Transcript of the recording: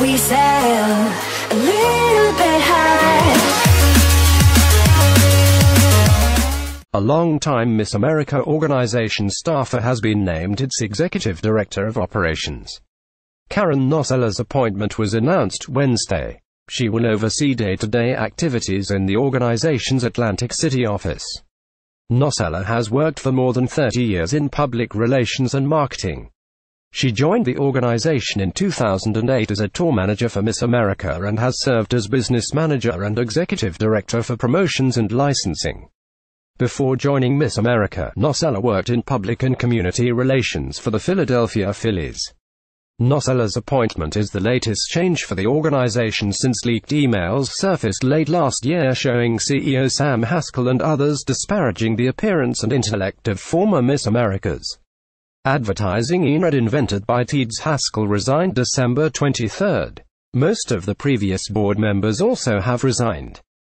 we sail a little bit high? A long-time Miss America organization staffer has been named its executive director of operations. Karen Nosella's appointment was announced Wednesday. She will oversee day-to-day activities in the organization's Atlantic City office. Nosella has worked for more than 30 years in public relations and marketing. She joined the organization in 2008 as a tour manager for Miss America and has served as business manager and executive director for promotions and licensing. Before joining Miss America, Nosella worked in public and community relations for the Philadelphia Phillies. Nosella's appointment is the latest change for the organization since leaked emails surfaced late last year showing CEO Sam Haskell and others disparaging the appearance and intellect of former Miss Americas. Advertising Enid invented by Teeds Haskell resigned December 23. Most of the previous board members also have resigned.